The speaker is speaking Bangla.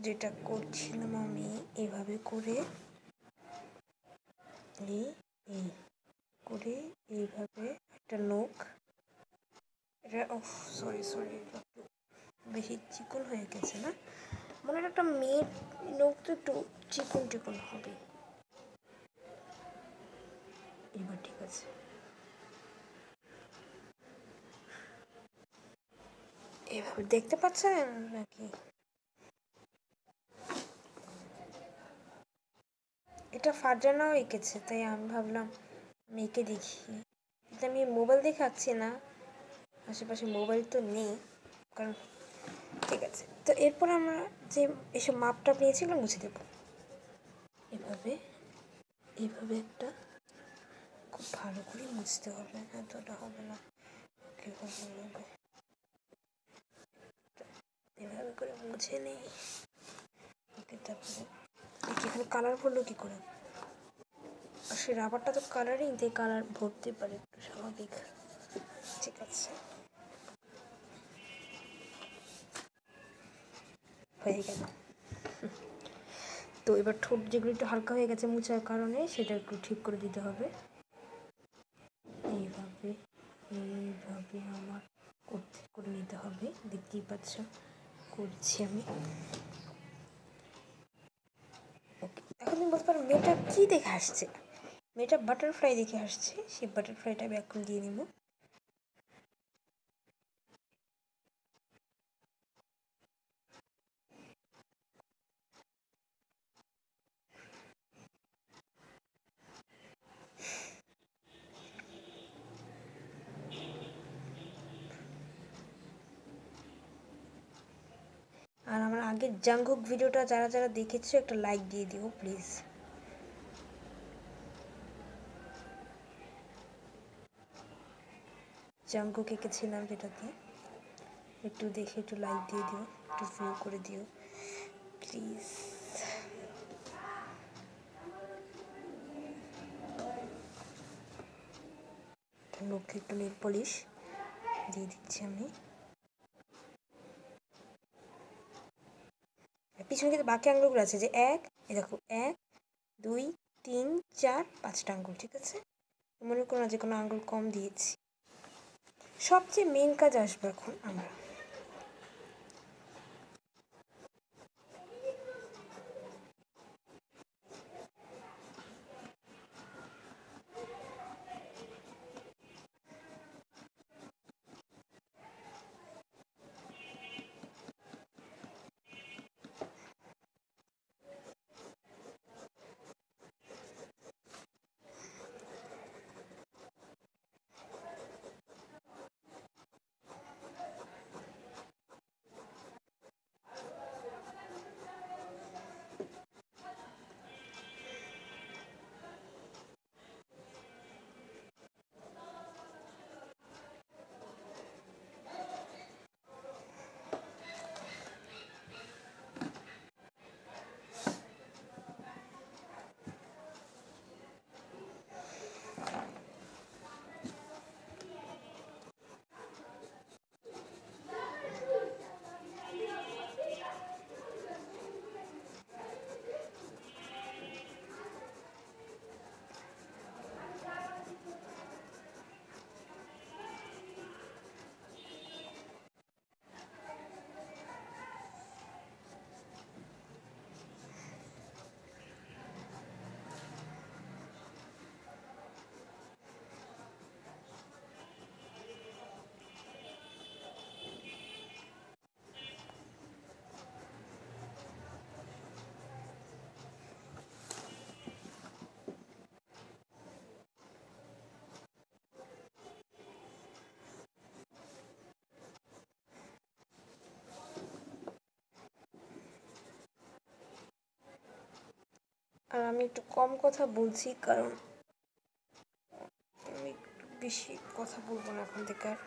যেটা করছিলাম আমি এভাবে করে এই এই করে এইভাবে একটা নোক এটা ও সরি সরি একটু বেশি চিকন হয়ে গেছে না? মনে হয় একটা মেয়ের নোক তো একটু চিকন চিকন হবে। এবার ঠিক আছে। এভাবে দেখতে পাচ্ছেন নাকি? এটা ফারজানাও এঁকেছে, তাই আমি ভাবলাম আমি এঁকে দেখি। কিন্তু আমি মোবাইল দেখাচ্ছি না, আশেপাশে মোবাইল তো নেই, কারণ ঠিক আছে। তো এরপর আমরা যে এসব মাপটা পেয়েছিলাম মুছে দেব। এভাবে এইভাবে একটা খুব ভালো করে মুছতে হবে এতটা হবে না। এভাবে করে মুছে নেই। ওকে, তারপরে এখানে কালার ভরলো কী করে? আর সেই রাবারটা তো কালারিং তাই কালার ভরতে পারে একটু স্বাভাবিক। ঠিক আছে। হয়ে গেল। তো এবার ঠোঁট যেগুলো একটু হালকা হয়ে গেছে মুছার কারণে সেটা একটু ঠিক করে দিতে হবে। এইভাবে এইভাবে আমার করতে করে নিতে হবে। দেখতেই পাচ্ছ, করছি আমি ওকে এখন তুমি বলতে পারো মেয়েটা কী দেখে আসছে? মেয়েটা বাটারফ্লাই দেখে আসছে, সেই বাটারফ্লাইটা আমি এখন দিয়ে নিব। আগের জাঙ্গুক ভিডিওটা যারা যারা দেখেছ, একটা লাইক দিয়ে দিও প্লিজ জাঙ্গুক এঁকেছিলাম যেটাতে। একটু দেখে একটু লাইক দিয়ে দিও, একটু ভিউ করে দিও প্লিজ মুখে একটু নেল পলিশ দিয়ে দিচ্ছি আমি। পিছনে কিন্তু বাকি আঙুলগুলো আছে, যে এক এ দেখো, এক, দুই, তিন, চার, পাঁচটা আঙুল ঠিক আছে? মনে করো না যে কোনো আঙুল কম দিয়েছি। সবচেয়ে মেন কাজ আসবে এখন আমরা। আর আমি একটু কম কথা বলছি, কারণ আমি একটু বেশি কথা বলব না এখন থেকে আর।